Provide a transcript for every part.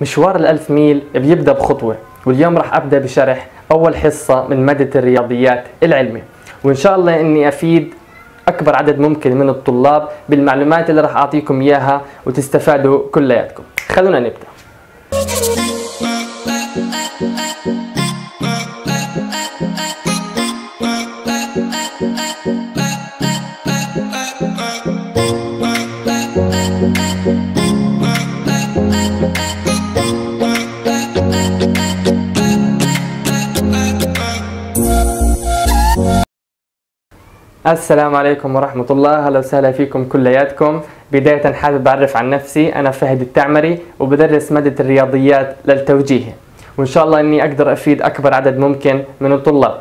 مشوار الألف ميل بيبدأ بخطوة واليوم راح أبدأ بشرح أول حصة من مادة الرياضيات العلمي. وإن شاء الله إني أفيد أكبر عدد ممكن من الطلاب بالمعلومات اللي راح أعطيكم إياها وتستفادوا كلياتكم. خلونا نبدأ. السلام عليكم ورحمة الله. أهلا وسهلا فيكم كلياتكم. بداية حابب أعرف عن نفسي. أنا فهد التعمري وبدرس مادة الرياضيات للتوجيه. وإن شاء الله إني أقدر أفيد أكبر عدد ممكن من الطلاب.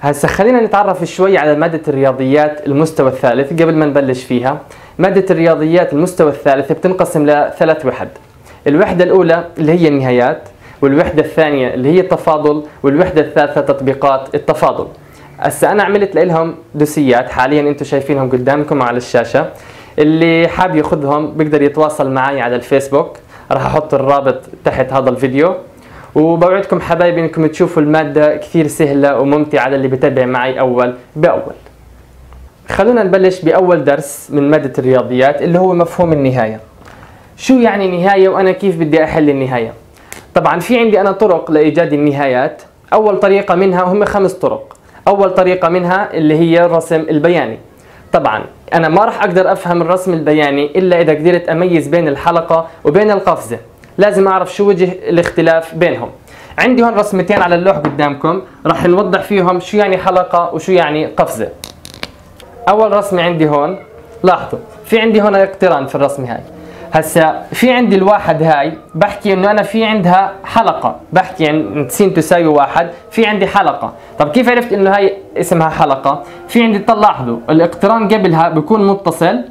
هسا خلينا نتعرف شوي على مادة الرياضيات المستوى الثالث قبل ما نبلش فيها. مادة الرياضيات المستوى الثالث بتنقسم لثلاث وحد. الوحدة الأولى اللي هي النهايات والوحدة الثانية اللي هي التفاضل والوحدة الثالثة تطبيقات التفاضل. هسا أنا عملت لهم دوسيات حاليا أنتم شايفينهم قدامكم على الشاشة. اللي حاب ياخذهم بيقدر يتواصل معي على الفيسبوك. راح أحط الرابط تحت هذا الفيديو. وبوعدكم حبايبي إنكم تشوفوا المادة كثير سهلة وممتعة للي بتابع معي أول بأول. خلونا نبلش بأول درس من مادة الرياضيات اللي هو مفهوم النهاية. شو يعني نهاية وأنا كيف بدي أحل النهاية؟ طبعا في عندي أنا طرق لإيجاد النهايات. أول طريقة منها وهم خمس طرق. أول طريقة منها اللي هي الرسم البياني. طبعا أنا ما راح أقدر أفهم الرسم البياني إلا إذا قدرت أميز بين الحلقة وبين القفزة. لازم أعرف شو وجه الاختلاف بينهم. عندي هون رسمتين على اللوح قدامكم راح نوضح فيهم شو يعني حلقة وشو يعني قفزة. أول رسمة عندي هون لاحظوا في عندي هون اقتران في الرسمة هاي. هسا في عندي الواحد هاي بحكي إنه أنا في عندها حلقة. بحكي عن س تساوي واحد في عندي حلقة. طب كيف عرفت إنه هاي اسمها حلقة؟ في عندي تلاحظوا الاقتران قبلها بيكون متصل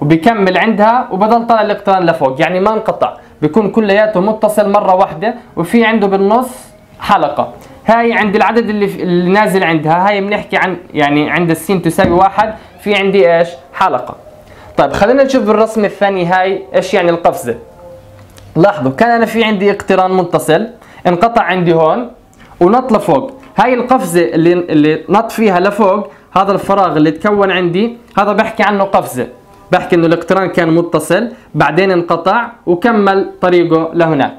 وبيكمل عندها وبضل طالع الاقتران لفوق يعني ما انقطع بيكون كلياته متصل مرة واحدة وفي عنده بالنص حلقة. هاي عند العدد اللي, اللي نازل عندها هاي بنحكي عن يعني عند السين تساوي واحد في عندي إيش؟ حلقة. طيب خلينا نشوف بالرسم الثاني. هاي إيش يعني القفزه لاحظوا كان أنا في عندي اقتران متصل انقطع عندي هون ونط لفوق. هاي القفزه اللي اللي نط فيها لفوق هذا الفراغ اللي تكون عندي هذا بحكي عنه قفزه بحكي إنه الاقتران كان متصل بعدين انقطع وكمل طريقه لهناك.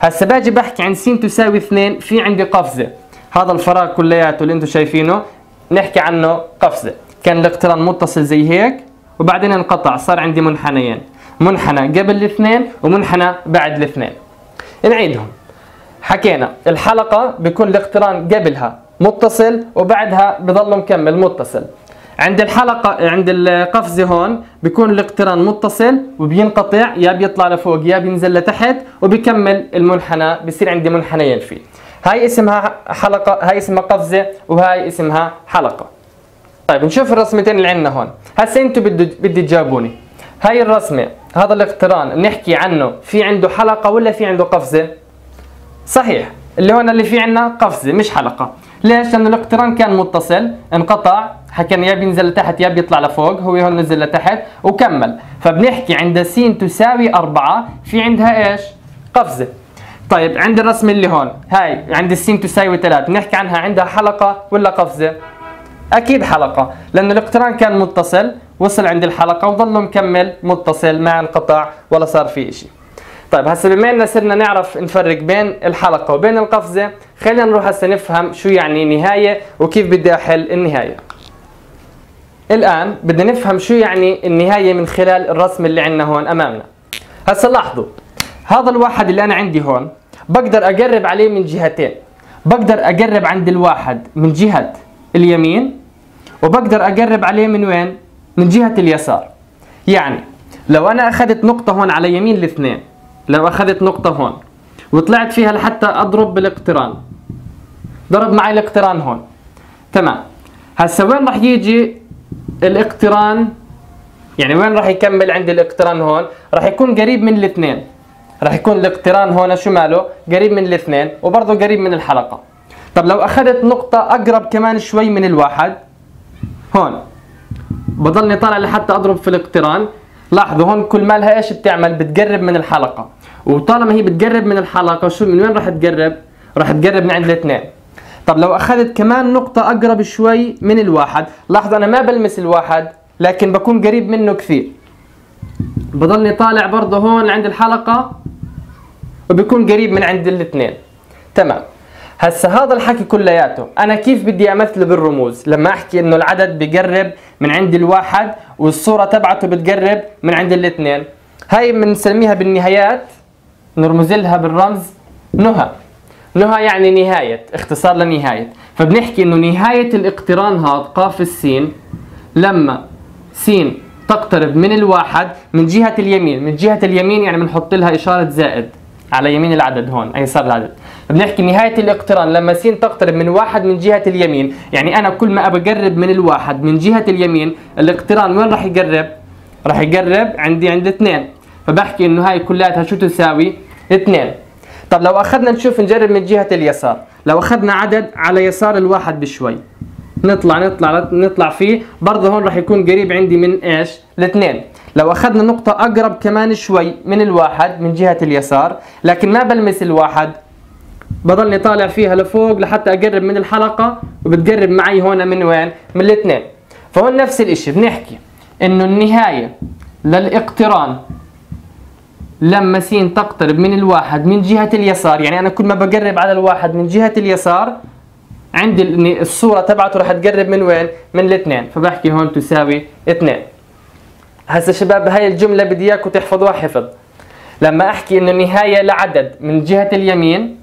هسه باجي بحكي عن س تساوي 2 في عندي قفزه هذا الفراغ كلياته اللي أنتم شايفينه نحكي عنه قفزه كان الاقتران متصل زي هيك وبعدين انقطع صار عندي منحنيين. منحنى قبل الاثنين ومنحنى بعد الاثنين. نعيدهم. حكينا الحلقة بيكون الاقتران قبلها متصل وبعدها بضل مكمل متصل. عند الحلقة عند القفزة هون بيكون الاقتران متصل وبينقطع يا بيطلع لفوق يا بينزل لتحت وبيكمل المنحنى بصير عندي منحنيين فيه. هاي اسمها حلقة هاي اسمها قفزة وهاي اسمها حلقة. طيب نشوف الرسمتين اللي عندنا هون. هسه أنتم بدي تجاوبوني. هاي الرسمة هذا الاقتران بنحكي عنه في عنده حلقة ولا في عنده قفزة؟ صحيح اللي هون اللي في عندنا قفزة مش حلقة. ليش؟ لأنه الاقتران كان متصل انقطع حكينا يا بينزل لتحت يا بيطلع لفوق هو هون نزل لتحت وكمل. فبنحكي عند س تساوي 4 في عندها إيش؟ قفزة. طيب عند الرسم اللي هون هاي عند الس تساوي 3 بنحكي عنها عندها حلقة ولا قفزة؟ أكيد حلقة لأنه الاقتران كان متصل وصل عند الحلقة وظل مكمل متصل ما انقطع ولا صار في شيء طيب هسه بما إننا صرنا نعرف نفرق بين الحلقة وبين القفزة خلينا نروح هسه نفهم شو يعني نهاية وكيف بدي أحل النهاية. الآن بدنا نفهم شو يعني النهاية من خلال الرسم اللي عندنا هون أمامنا. هسه لاحظوا هذا الواحد اللي أنا عندي هون بقدر أقرب عليه من جهتين. بقدر أقرب عند الواحد من جهة اليمين وبقدر أقرب عليه من وين؟ من جهة اليسار. يعني لو أنا أخذت نقطة هون على يمين الاثنين لو أخذت نقطة هون وطلعت فيها لحتى أضرب بالاقتران ضرب معي الاقتران هون. تمام. هسا وين راح يجي الاقتران؟ يعني وين راح يكمل عند الاقتران هون؟ راح يكون قريب من الاثنين. راح يكون الاقتران هون شو ماله؟ قريب من الاثنين وبرضه قريب من الحلقة. طب لو أخذت نقطة أقرب كمان شوي من الواحد هون. بضلني طالع لحتى أضرب في الاقتران. لاحظوا هون كل ما لها إيش بتعمل؟ بتقرب من الحلقة. وطالما هي بتقرب من الحلقة شو من وين راح تقرب؟ راح تقرب من عند الاثنين. طب لو أخذت كمان نقطة أقرب شوي من الواحد لاحظ أنا ما بلمس الواحد لكن بكون قريب منه كثير. بضلني طالع برضه هون عند الحلقة وبيكون قريب من عند الاثنين. تمام. هسا هذا الحكي كلياته. أنا كيف بدي أمثله بالرموز؟ لما أحكي إنه العدد بقرب من عند الواحد والصورة تبعته بتقرب من عند الاثنين. هاي بنسميها بالنهايات نرمز لها بالرمز نهى. نهى يعني نهاية اختصار لنهاية. فبنحكي إنه نهاية الاقتران هذا قاف السين. لما سين تقترب من الواحد من جهة اليمين من جهة اليمين يعني بنحط لها إشارة زائد. على يمين العدد هون صار العدد بنحكي نهاية الاقتران لما س تقترب من واحد من جهة اليمين يعني أنا كل ما أبى أقرب من الواحد من جهة اليمين الاقتران وين راح يقرب؟ راح يقرب عندي عند اثنين فبحكي إنه هاي كلياتها شو تساوي؟ اثنين طب لو أخذنا نشوف نجرب من جهة اليسار لو أخذنا عدد على يسار الواحد بشوي نطلع نطلع نطلع فيه برضه هون راح يكون قريب عندي من إيش؟ الاثنين لو أخذنا نقطة أقرب كمان شوي من الواحد من جهة اليسار لكن ما بلمس الواحد بضلني طالع فيها لفوق لحتى أقرب من الحلقة وبتقرب معي هون من وين؟ من الاثنين فهون نفس الإشي بنحكي إنه النهاية للإقتران لما س تقترب من الواحد من جهة اليسار يعني أنا كل ما بقرب على الواحد من جهة اليسار عندي الصورة تبعته رح تقرب من وين؟ من الاثنين فبحكي هون تساوي اثنين هسه شباب هاي الجملة بدي اياكم تحفظوها حفظ. لما أحكي إنه النهاية لعدد من جهة اليمين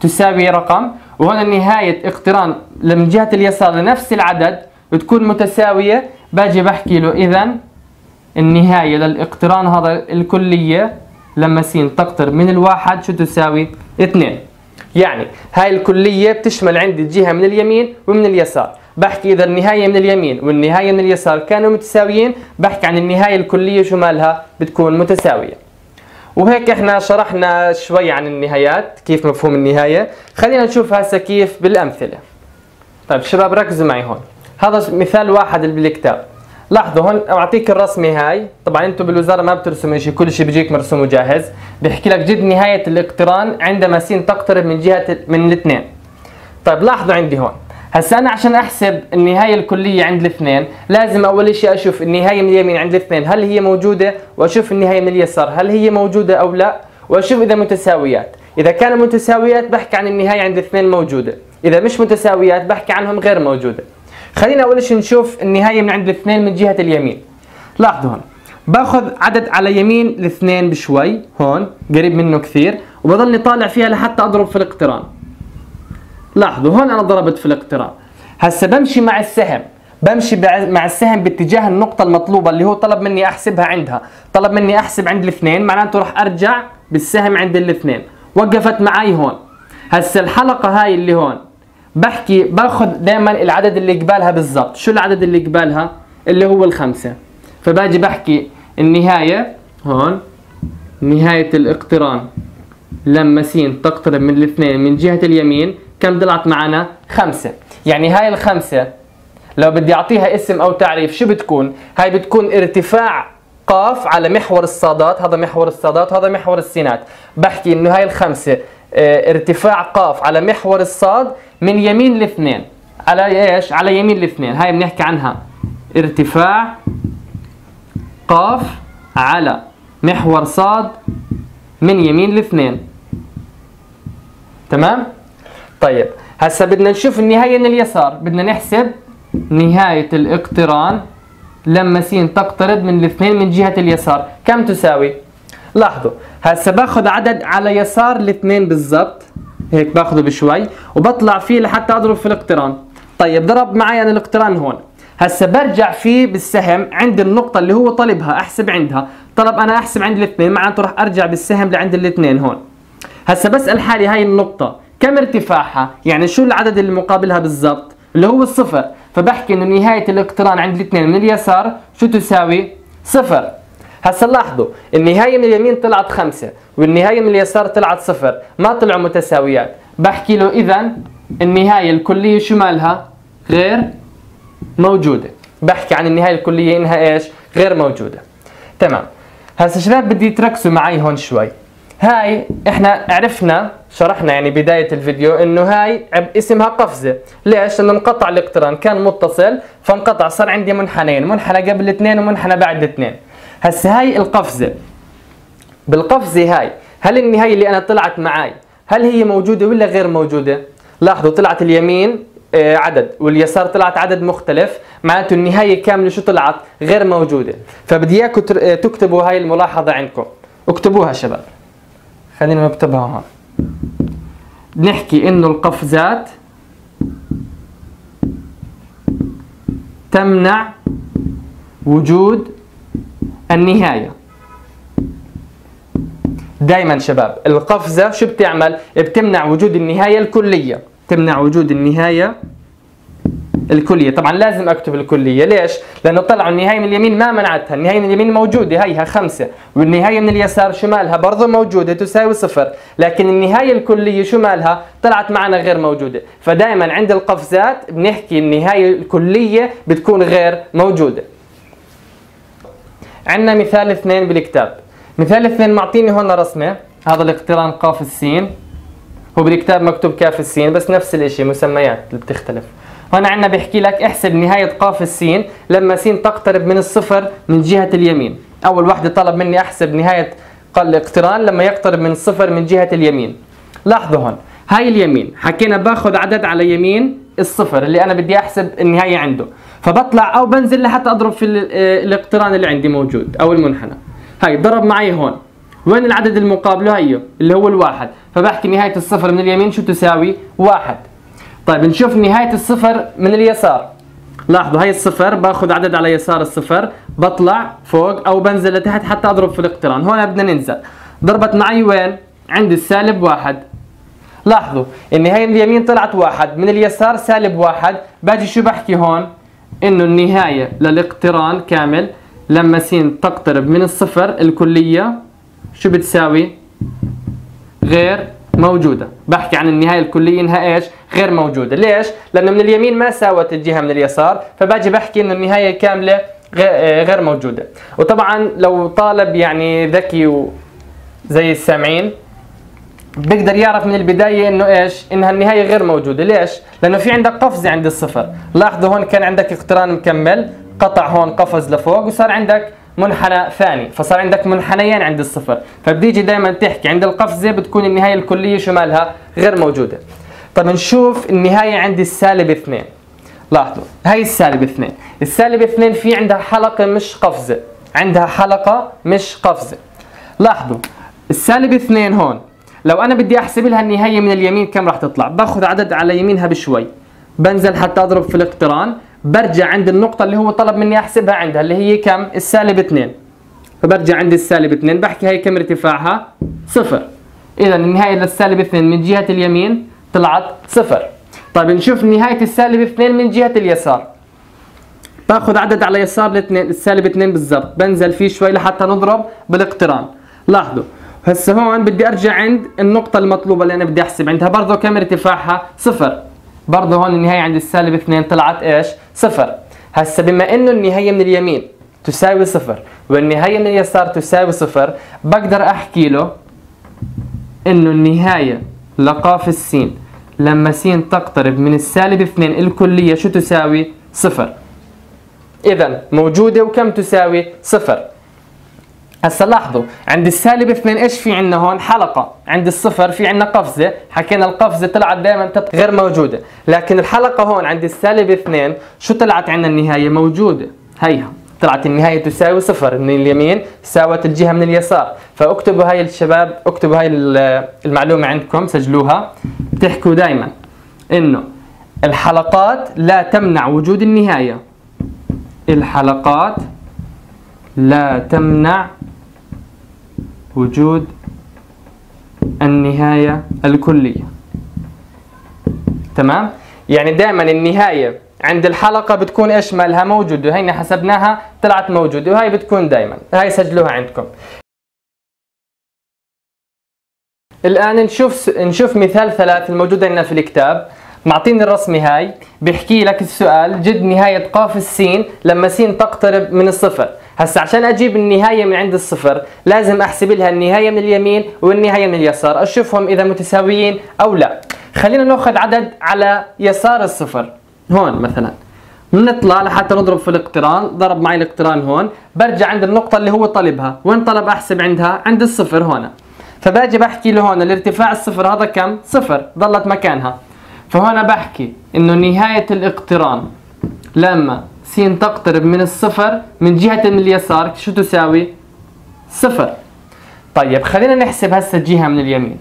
تساوي رقم وهنا نهاية اقتران من جهة اليسار لنفس العدد بتكون متساوية باجي بحكي له اذا النهاية للاقتران هذا الكلية لما س تقترب من الواحد شو تساوي؟ اثنين. يعني هاي الكلية بتشمل عندي الجهة من اليمين ومن اليسار. بحكي إذا النهاية من اليمين والنهاية من اليسار كانوا متساويين بحكي عن النهاية الكلية شو مالها بتكون متساوية. وهيك إحنا شرحنا شوي عن النهايات كيف مفهوم النهاية. خلينا نشوف هسه كيف بالأمثلة. طيب شباب ركزوا معي هون. هذا مثال واحد اللي بالكتاب. لاحظوا هون أعطيك الرسمة هاي. طبعا أنتم بالوزارة ما بترسموا شيء كل شيء بيجيك مرسوم وجاهز. بيحكي لك جد نهاية الاقتران عندما س تقترب من جهة من الاثنين. طيب لاحظوا عندي هون. هسا أنا عشان أحسب النهاية الكلية عند الاثنين لازم أول شيء أشوف النهاية من اليمين عند الاثنين هل هي موجودة؟ وأشوف النهاية من اليسار هل هي موجودة أو لا؟ وأشوف إذا متساويات. إذا كانوا متساويات بحكي عن النهاية عند الاثنين موجودة إذا مش متساويات بحكي عنهم غير موجودة. خلينا أول شيء نشوف النهاية من عند الاثنين من جهة اليمين. لاحظوا هون باخذ عدد على يمين الاثنين بشوي هون قريب منه كثير وبضلني طالع فيها لحتى أضرب في الاقتران. لاحظوا هون أنا ضربت في الاقتران هسه بمشي مع السهم بمشي مع السهم باتجاه النقطة المطلوبة اللي هو طلب مني أحسبها عندها. طلب مني أحسب عند الاثنين معناته راح أرجع بالسهم عند الاثنين. وقفت معي هون. هسه الحلقة هاي اللي هون بحكي باخذ دائما العدد اللي قبالها بالضبط. شو العدد اللي قبالها؟ اللي هو الخمسة. فباجي بحكي النهاية هون نهاية الاقتران. لما س تقترب من الاثنين من جهة اليمين كم طلعت معنا؟ خمسة. يعني هاي الخمسة لو بدي أعطيها اسم أو تعريف شو بتكون؟ هاي بتكون ارتفاع قاف على محور الصادات هذا محور الصادات هذا محور السينات. بحكي إنه هاي الخمسة آه ارتفاع قاف على محور الصاد من يمين الاثنين على إيش؟ على يمين الاثنين هاي بنحكي عنها. ارتفاع قاف على محور صاد من يمين الاثنين تمام؟ طيب هسا بدنا نشوف النهاية من اليسار. بدنا نحسب نهاية الاقتران لما س تقترب من الاثنين من جهة اليسار. كم تساوي؟ لاحظوا هسا باخذ عدد على يسار الاثنين بالضبط. هيك باخذه بشوي وبطلع فيه لحتى أضرب في الاقتران. طيب ضرب معي أنا الاقتران هون. هسا برجع فيه بالسهم عند النقطة اللي هو طلبها أحسب عندها. طلب أنا أحسب عند الاثنين معناته راح أرجع بالسهم لعند الاثنين هون. هسا بسأل حالي هاي النقطة. كم ارتفاعها؟ يعني شو العدد اللي مقابلها بالضبط؟ اللي هو الصفر فبحكي إنه نهاية الاقتران عند الاثنين من اليسار شو تساوي؟ صفر. هسا لاحظوا النهاية من اليمين طلعت خمسة والنهاية من اليسار طلعت صفر. ما طلعوا متساويات. بحكي له إذا النهاية الكلية شو مالها؟ غير موجودة. بحكي عن النهاية الكلية إنها إيش؟ غير موجودة. تمام. هسا شباب بدي تركزوا معي هون شوي. هاي إحنا عرفنا شرحنا يعني بداية الفيديو إنه هاي اسمها قفزة. ليش؟ لأنه انقطع الاقتران كان متصل فانقطع صار عندي منحنين منحنى قبل الاثنين ومنحنى بعد الاثنين هسه هاي القفزة. بالقفزة هاي هل النهاية اللي أنا طلعت معاي هل هي موجودة ولا غير موجودة؟ لاحظوا طلعت اليمين آه، عدد واليسار طلعت عدد مختلف معناته النهاية كاملة شو طلعت؟ غير موجودة. فبدي إياكم آه، تكتبوا هاي الملاحظة عندكم. اكتبوها شباب. خلينا نكتبها هون. نحكي إنه القفزات تمنع وجود النهاية. دايما شباب القفزة شو بتعمل؟ بتمنع وجود النهاية الكلية. تمنع وجود النهاية الكلية. طبعا لازم أكتب الكلية. ليش؟ لأنه طلعوا النهاية من اليمين ما منعتها. النهاية من اليمين موجودة. هيها خمسة. والنهاية من اليسار شو مالها برضه موجودة تساوي صفر. لكن النهاية الكلية شو مالها طلعت معنا غير موجودة. فدائما عند القفزات بنحكي النهاية الكلية بتكون غير موجودة. عندنا مثال اثنين بالكتاب. مثال اثنين معطيني هون رسمة. هذا الاقتران قاف السين. هو بالكتاب مكتوب كاف السين بس نفس الإشي مسميات اللي بتختلف. هنا عندنا بيحكي لك احسب نهاية قاف السين. لما سين تقترب من الصفر من جهة اليمين. أول واحدة طلب مني أحسب نهاية الاقتران لما يقترب من الصفر من جهة اليمين. لاحظوا هون. هاي اليمين. حكينا باخذ عدد على يمين الصفر اللي أنا بدي أحسب النهاية عنده. فبطلع أو بنزل لحتى أضرب في آه، الاقتران اللي عندي موجود أو المنحنى. هاي ضرب معي هون. وين العدد المقابله؟ هيو اللي هو الواحد. فبحكي نهاية الصفر من اليمين شو تساوي؟ واحد. طيب نشوف نهاية الصفر من اليسار. لاحظوا هاي الصفر باخذ عدد على يسار الصفر بطلع فوق أو بنزل لتحت حتى أضرب في الاقتران. هون بدنا ننزل. ضربت معي وين؟ عند السالب واحد. لاحظوا النهاية من اليمين طلعت واحد من اليسار سالب واحد. باجي شو بحكي هون؟ إنه النهاية للاقتران كامل لما س تقترب من الصفر الكلية شو بتساوي؟ غير موجودة. بحكي عن النهاية الكلية إنها إيش؟ غير موجودة. ليش؟ لأنه من اليمين ما ساوت الجهة من اليسار فباجي بحكي إنه النهاية كاملة غير موجودة. وطبعا لو طالب يعني ذكي زي السامعين بيقدر يعرف من البداية إنه إيش؟ إنها النهاية غير موجودة. ليش؟ لأنه في عندك قفزة عند الصفر. لاحظوا هون كان عندك اقتران مكمل قطع هون قفز لفوق وصار عندك منحنى ثاني فصار عندك منحنيين عند الصفر. فبديجي دائما تحكي عند القفزة بتكون النهاية الكلية شمالها غير موجودة. طب نشوف النهاية عند السالب اثنين. لاحظوا هاي السالب اثنين. السالب اثنين في عندها حلقة مش قفزة. عندها حلقة مش قفزة. لاحظوا السالب اثنين هون. لو أنا بدي أحسب لها النهاية من اليمين كم راح تطلع؟ باخذ عدد على يمينها بشوي. بنزل حتى أضرب في الاقتران. برجع عند النقطة اللي هو طلب مني أحسبها عندها اللي هي كم؟ السالب 2 فبرجع عند السالب 2 بحكي هي كم ارتفاعها؟ صفر. إذا النهاية للسالب 2 من جهة اليمين طلعت صفر. طيب نشوف نهاية السالب 2 من جهة اليسار. باخذ عدد على يسار الاثنين السالب 2 بالضبط. بنزل فيه شوي لحتى نضرب بالاقتران. لاحظوا. هسه هون بدي أرجع عند النقطة المطلوبة اللي أنا بدي أحسب عندها. برضه كم ارتفاعها؟ صفر. برضه هون النهاية عند السالب 2 طلعت إيش؟ صفر هسا بما إنه النهاية من اليمين تساوي صفر والنهاية من اليسار تساوي صفر بقدر أحكي له إنه النهاية لقاف السين لما س تقترب من السالب 2 الكلية شو تساوي؟ صفر إذا موجودة وكم تساوي؟ صفر هسا لاحظوا عند السالب 2 إيش في عندنا هون؟ حلقة. عند الصفر في عندنا قفزة. حكينا القفزة طلعت دائما غير موجودة. لكن الحلقة هون عند السالب 2 شو طلعت عندنا النهاية؟ موجودة. هيها. طلعت النهاية تساوي صفر. من اليمين ساوت الجهة من اليسار. فاكتبوا هاي الشباب اكتبوا هاي المعلومة عندكم سجلوها. بتحكوا دائما إنه الحلقات لا تمنع وجود النهاية. الحلقات لا تمنع وجود النهاية الكلية. تمام؟ يعني دائما النهاية عند الحلقة بتكون إيش؟ مالها موجودة وهينا حسبناها طلعت موجودة وهي بتكون دائما. هاي سجلوها عندكم. الآن نشوف نشوف مثال ثلاث الموجودة عندنا في الكتاب. معطيني الرسمة هاي بيحكي لك السؤال جد نهاية قاف السين لما سين تقترب من الصفر. هسا عشان أجيب النهاية من عند الصفر لازم أحسب لها النهاية من اليمين والنهاية من اليسار أشوفهم إذا متساويين أو لا. خلينا نأخذ عدد على يسار الصفر. هون مثلا. بنطلع لحتى نضرب في الاقتران. ضرب معي الاقتران هون. برجع عند النقطة اللي هو طلبها. وين طلب أحسب عندها؟ عند الصفر هون فباجي بحكي له هون الارتفاع الصفر هذا كم؟ صفر. ضلت مكانها. فهون بحكي إنه نهاية الاقتران. لما س تقترب من الصفر من جهة من اليسار. شو تساوي؟ صفر. طيب خلينا نحسب هسه الجهة من اليمين.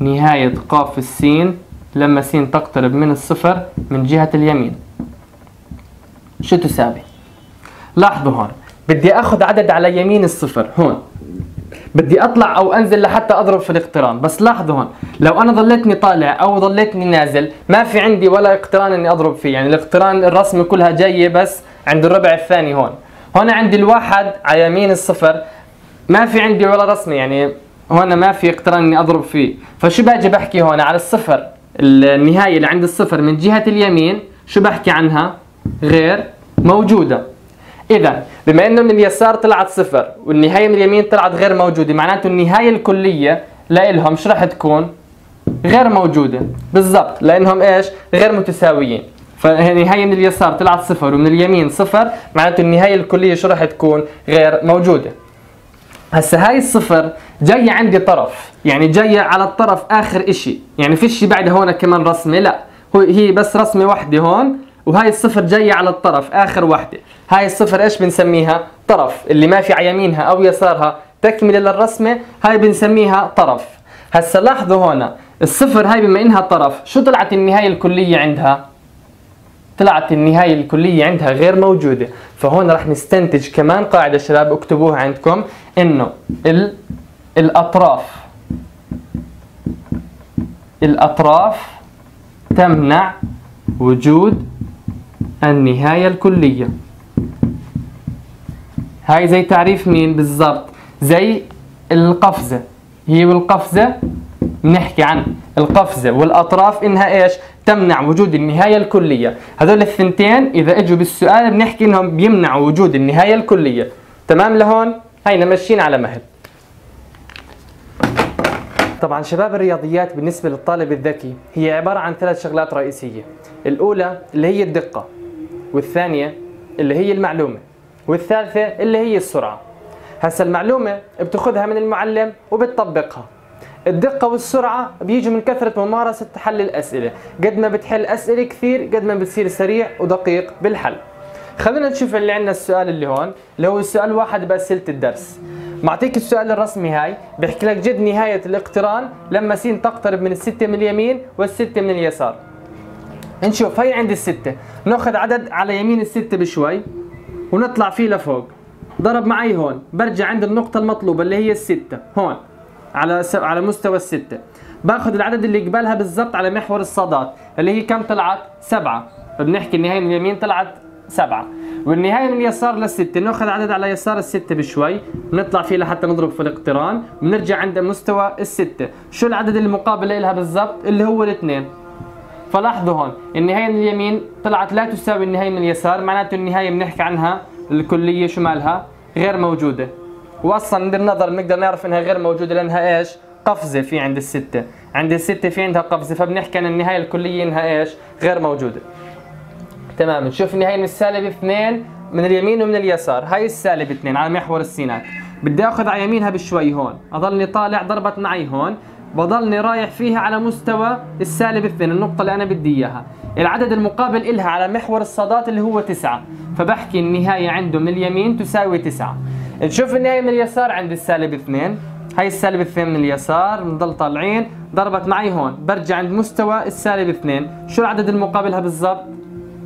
نهاية قاف السين لما س تقترب من الصفر من جهة اليمين. شو تساوي؟ لاحظوا هون بدي أخذ عدد على يمين الصفر. هون. بدي أطلع أو أنزل لحتى أضرب في الاقتران. بس لاحظوا هون لو أنا ضليتني طالع أو ضليتني نازل ما في عندي ولا اقتران إني أضرب فيه. يعني الاقتران الرسمي كلها جاية بس عند الربع الثاني هون. هون عندي الواحد على يمين الصفر ما في عندي ولا رسمي. يعني هون ما في اقتران إني أضرب فيه. فشو باجي بحكي هون؟ على الصفر النهاية اللي عند الصفر من جهة اليمين شو بحكي عنها؟ غير موجودة. اذا بما إنه من اليسار طلعت صفر والنهاية من اليمين طلعت غير موجودة معناته النهاية الكلية لإلهم شو راح تكون؟ غير موجودة. بالضبط لإنهم إيش؟ غير متساويين. فالنهاية من اليسار طلعت صفر ومن اليمين صفر معناته النهاية الكلية شو راح تكون؟ غير موجودة. هسه هاي الصفر جاية عندي طرف يعني جاية على الطرف آخر إشي. يعني فيش بعد هون كمان رسمة لا. هي بس رسمة واحدة هون وهاي الصفر جاية على الطرف آخر واحدة. هاي الصفر إيش بنسميها؟ طرف. اللي ما في على يمينها أو يسارها تكملة للرسمة هاي بنسميها طرف. هسا لاحظوا هون الصفر هاي بما إنها طرف شو طلعت النهاية الكلية عندها؟ طلعت النهاية الكلية عندها غير موجودة. فهون راح نستنتج كمان قاعدة شباب اكتبوها عندكم إنه ال الأطراف. الأطراف تمنع وجود النهاية الكلية. هاي زي تعريف مين بالضبط؟ زي القفزة. هي والقفزة بنحكي عن القفزة والأطراف إنها إيش؟ تمنع وجود النهاية الكلية. هذول الثنتين إذا إجوا بالسؤال بنحكي إنهم بيمنعوا وجود النهاية الكلية. تمام لهون؟ هينا ماشيين على مهل. طبعا شباب الرياضيات بالنسبة للطالب الذكي هي عبارة عن ثلاث شغلات رئيسية. الأولى اللي هي الدقة والثانية اللي هي المعلومة والثالثة اللي هي السرعة. هسا المعلومة بتأخذها من المعلم وبتطبقها. الدقة والسرعة بيجوا من كثرة ممارسة حل الأسئلة. قد ما بتحل أسئلة كثير قد ما بتصير سريع ودقيق بالحل. خلينا نشوف اللي عندنا السؤال اللي هون اللي هو السؤال واحد بأسئلة الدرس. معطيك السؤال الرسمي هاي. بيحكي لك جد نهاية الاقتران لما س تقترب من الستة من اليمين والستة من اليسار. نشوف هي عند الستة. نأخذ عدد على يمين الستة بشوي ونطلع فيه لفوق. ضرب معي هون. برجع عند النقطة المطلوبة اللي هي الستة. هون على. على مستوى الستة. باخذ العدد اللي قبالها بالضبط على محور الصادات اللي هي كم طلعت؟ سبعة. فبنحكي النهاية من اليمين طلعت سبعة. والنهاية من اليسار للستة نأخذ عدد على يسار الستة بشوي. بنطلع فيه لحتى نضرب في الاقتران. بنرجع عند مستوى الستة. شو العدد المقابل لها بالضبط؟ اللي هو الاثنين. فلاحظوا هون. النهاية من اليمين طلعت لا تساوي النهاية من اليسار. معناته النهاية بنحكي عنها الكلية شو مالها؟ غير موجودة. واصلا من النظر بنقدر نعرف إنها غير موجودة لأنها إيش؟ قفزة في عند الستة. عند الستة في عندها قفزة فبنحكي عن النهاية الكلية إنها إيش؟ غير موجودة. تمام نشوف النهاية من السالب اثنين من اليمين ومن اليسار. هاي السالب اثنين على محور السينات بدي آخذ على يمينها بشوي هون. اضلني طالع ضربت معي هون. بضلني رايح فيها على مستوى السالب اثنين النقطة اللي أنا بدي إياها. العدد المقابل إلها على محور الصادات اللي هو تسعة. فبحكي النهاية عنده من اليمين تساوي تسعة. نشوف النهاية من اليسار عند السالب اثنين هاي السالب اثنين من اليسار بنضل طالعين. ضربت معي هون. برجع عند مستوى السالب اثنين شو العدد المقابلها بالضبط؟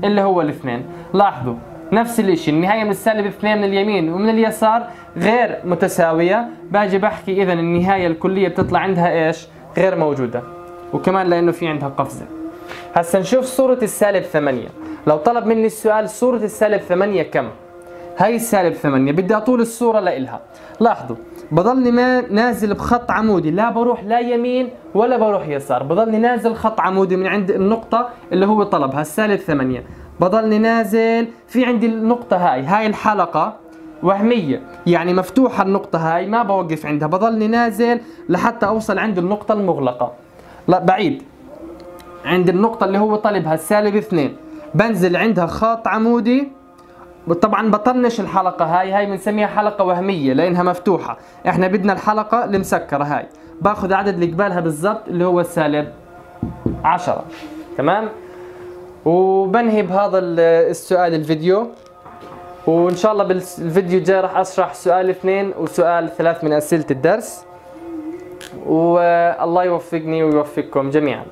اللي هو الاثنين. لاحظوا نفس الإشي النهاية من السالب اثنين من اليمين ومن اليسار غير متساوية. باجي بحكي اذا النهاية الكلية بتطلع عندها إيش؟ غير موجودة. وكمان لأنه في عندها قفزة. هسا نشوف صورة السالب ثمانية. لو طلب مني السؤال صورة السالب ثمانية كم؟ هاي السالب ثمانية بدي أطول الصورة لإلها. لاحظوا بضلني ما نازل بخط عمودي. لا بروح لا يمين ولا بروح يسار. بضلني نازل خط عمودي من عند النقطة اللي هو طلبها السالب ثمانية بضلني نازل في عندي النقطة هاي. هاي الحلقة وهمية. يعني مفتوحة النقطة هاي ما بوقف عندها. بضلني نازل لحتى أوصل عند النقطة المغلقة. لا بعيد. عند النقطة اللي هو طالبها السالب اثنين. بنزل عندها خط عمودي. طبعا بطنش الحلقة هاي هاي بنسميها حلقة وهمية لأنها مفتوحة. إحنا بدنا الحلقة المسكرة هاي. باخذ عدد اللي قبالها بالضبط اللي هو السالب عشرة. تمام؟ وبنهي بهذا السؤال الفيديو. وإن شاء الله بالفيديو الجاي راح أشرح سؤال اثنين وسؤال ثلاث من أسئلة الدرس. والله يوفقني ويوفقكم جميعا.